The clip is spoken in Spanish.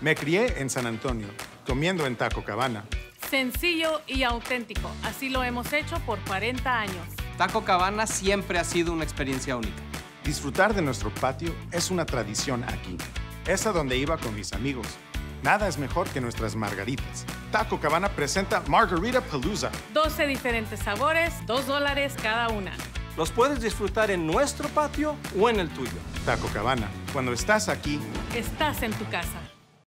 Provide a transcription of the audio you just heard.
Me crié en San Antonio, comiendo en Taco Cabana. Sencillo y auténtico. Así lo hemos hecho por 40 años. Taco Cabana siempre ha sido una experiencia única. Disfrutar de nuestro patio es una tradición aquí. Es a donde iba con mis amigos. Nada es mejor que nuestras margaritas. Taco Cabana presenta Margarita Palooza. 12 diferentes sabores, 2 dólares cada una. Los puedes disfrutar en nuestro patio o en el tuyo. Taco Cabana, cuando estás aquí, Estás en tu casa.